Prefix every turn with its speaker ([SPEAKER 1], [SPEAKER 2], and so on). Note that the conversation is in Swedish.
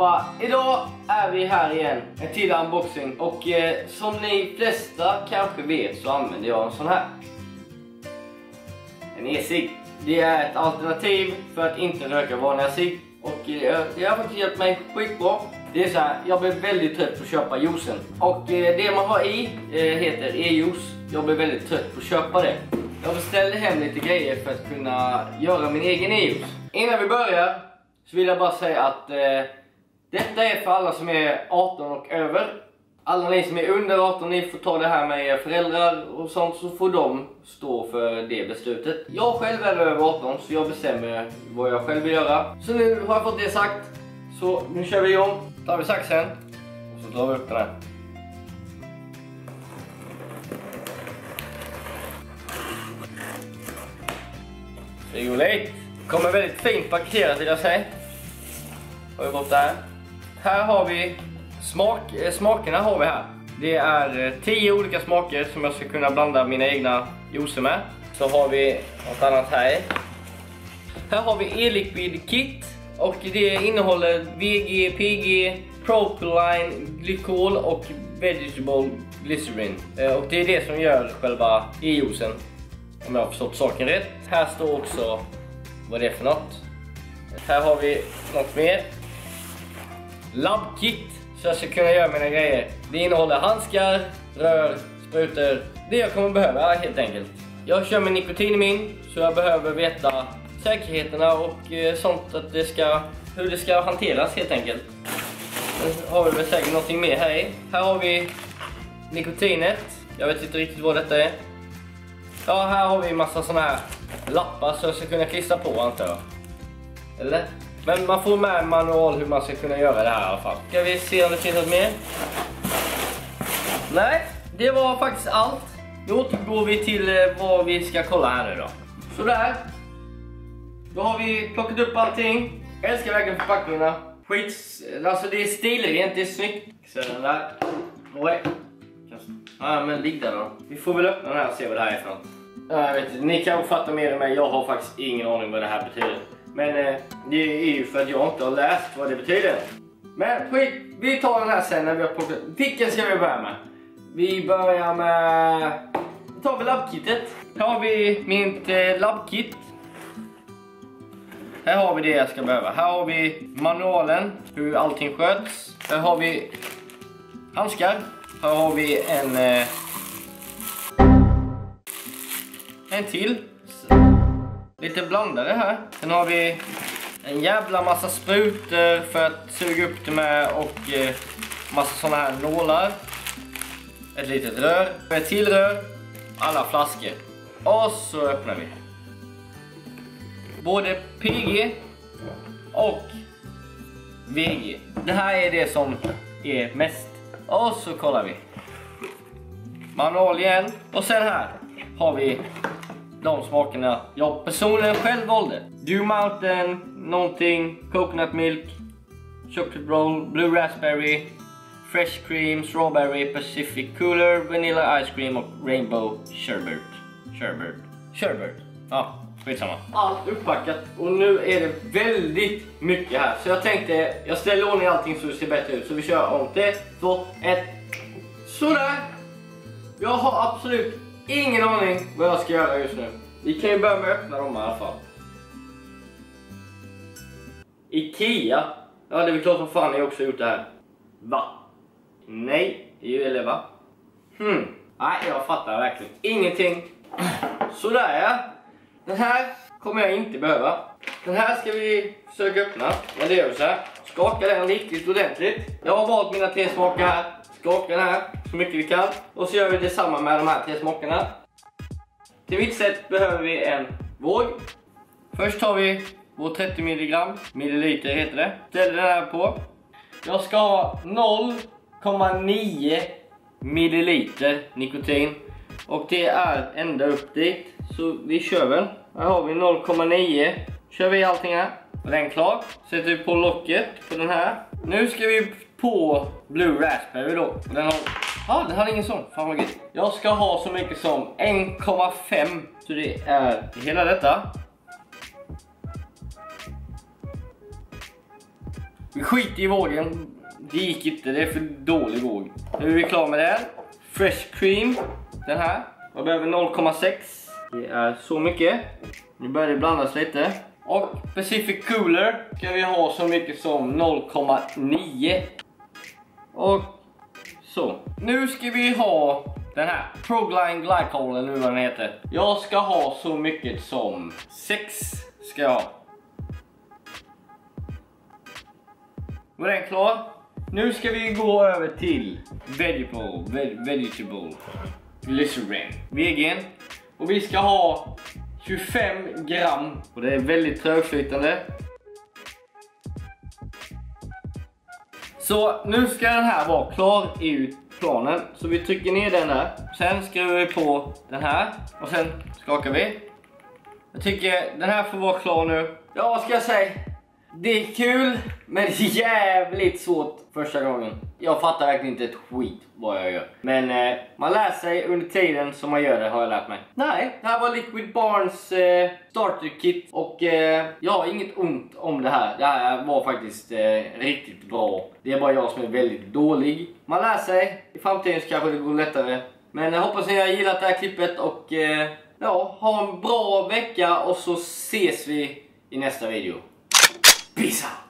[SPEAKER 1] allihopa! idag är vi här igen. En till unboxing. Och eh, som ni flesta kanske vet så använder jag en sån här. En e-cigg. Det är ett alternativ för att inte röka vanliga cigg. Och eh, det har faktiskt hjälpt mig skitbra. Det är så här, jag blev väldigt trött på att köpa juicen. Och eh, det man har i eh, heter e-juice. Jag blev väldigt trött på att köpa det. Jag beställde hem lite grejer för att kunna göra min egen e-juice. Innan vi börjar så vill jag bara säga att eh, detta är för alla som är 18 och över. Alla ni som är under 18, ni får ta det här med era föräldrar och sånt så får de stå för det beslutet. Jag själv är över 18 så jag bestämmer vad jag själv vill göra. Så nu har jag fått det sagt. Så nu kör vi igång. Tar vi saxen och så drar vi upp den här. Trevligt! Kommer väldigt fint paketerat vill jag säga. Har vi fått där. Här här har vi smak, eh, smakerna har vi här. Det är eh, tio olika smaker som jag ska kunna blanda mina egna juicer med. Så har vi något annat här. Här har vi e-liquid kit och det innehåller VG, PG, propyline, glykol och vegetable glycerin. Eh, och det är det som gör själva e-juicen. Om jag har förstått saken rätt. Här står också vad det är för något. Här har vi något mer. Labbkit så jag ska kunna göra mina grejer. Det innehåller handskar, rör, sprutor. Det jag kommer behöva helt enkelt. Jag kör med nikotin i min så jag behöver veta säkerheterna och eh, sånt att det ska, hur det ska hanteras helt enkelt. Sen har vi väl säkert någonting mer här i. Här har vi nikotinet. Jag vet inte riktigt vad detta är. Ja, här har vi massa såna här lappar så jag ska kunna klistra på antar jag. Eller? Men man får med en manual hur man ska kunna göra det här i alla fall. Ska vi se om det finns något mer? Nej, det var faktiskt allt. Då återgår vi till eh, vad vi ska kolla här nu då. Sådär. Då har vi plockat upp allting. Jag älskar verkligen förpackningarna. Skits... Alltså det är stilrent, det är snyggt. Så den där. Oj. Ja men ligg där då. Vi får väl öppna den här och se vad det här är för något. Ja, jag vet inte, ni kan fatta mer än mig. Jag har faktiskt ingen aning vad det här betyder. Men eh, det är ju för att jag inte har läst vad det betyder. Men skit, vi tar den här sen när vi har plockat. Vilken ska vi börja med? Vi börjar med... Då tar vi labbkittet. Här har vi mitt eh, labbkit. Här har vi det jag ska behöva. Här har vi manualen, hur allting sköts. Här har vi handskar. Här har vi en... Eh, en till. Lite blandare här. Sen har vi en jävla massa sprutor för att suga upp det med och eh, massa såna här nålar. Ett litet rör. Ett till rör. Alla flaskor. Och så öppnar vi. Både PG och VG. Det här är det som är mest. Och så kollar vi. Manual igen. Och sen här har vi de smakerna jag personligen själv valde. Dew Mountain, någonting, Coconut Milk, Chocolate Roll, Blue Raspberry, Fresh Cream, Strawberry, Pacific Cooler, Vanilla Ice Cream och Rainbow Sherbet. Sherbet. Sherbet. Ja, skitsamma. Allt uppackat och nu är det väldigt mycket här. Så jag tänkte, jag ställer ordning allting så det ser bättre ut. Så vi kör om 3, 2, 1. Sådär! Jag har absolut ingen aning vad jag ska göra just nu. Vi kan ju börja med att öppna dem i alla fall. Ikea? Ja, det är väl klart som fan jag också gjort det här. Va? Nej, eller va? Hmm. Nej, jag fattar verkligen ingenting. Sådär ja. Den här kommer jag inte behöva. Den här ska vi försöka öppna. Men det gör vi så här. Skaka den riktigt ordentligt. Jag har valt mina tre smaker här. Skaka den här så mycket vi kan. Och så gör vi detsamma med de här tre smakerna. Till mitt sätt behöver vi en våg. Först tar vi vår 30 milligram, milliliter heter det. Ställer den här på. Jag ska ha 0,9 milliliter nikotin. Och det är ända upp dit. Så vi kör väl. Här har vi 0,9. Kör vi allting här. Och den är klar. Sätter vi på locket på den här. Nu ska vi på Blue Raspberry då. Och den har... Ja, ah, den har ingen sån. Fan vad gött. Jag ska ha så mycket som 1,5. Så det är hela detta. Vi skiter i vågen. Det gick inte, det är för dålig våg. Nu är vi klara med den. Fresh cream, den här. Jag behöver 0,6. Det är så mycket. Nu börjar det blandas lite. Och Pacific Cooler ska vi ha så mycket som 0,9. Och så. Nu ska vi ha den här Progline Glycol eller vad den heter. Jag ska ha så mycket som 6 ska jag ha. Var den klar? Nu ska vi gå över till Vegetable, ve vegetable Glycerin, VGN. Och vi ska ha 25 gram och det är väldigt trögflytande. Så nu ska den här vara klar i planen. Så vi trycker ner den där. Sen skruvar vi på den här och sen skakar vi. Jag tycker den här får vara klar nu. Ja, vad ska jag säga? Det är kul, men det är jävligt svårt första gången. Jag fattar verkligen inte ett skit vad jag gör. Men eh, man lär sig under tiden som man gör det har jag lärt mig. Nej, det här var Liquid Barns eh, starter kit och eh, jag har inget ont om det här. Det här var faktiskt eh, riktigt bra. Det är bara jag som är väldigt dålig. Man lär sig. I framtiden så kanske det går lättare. Men jag hoppas ni har gillat det här klippet och eh, ja, ha en bra vecka och så ses vi i nästa video. Peace out!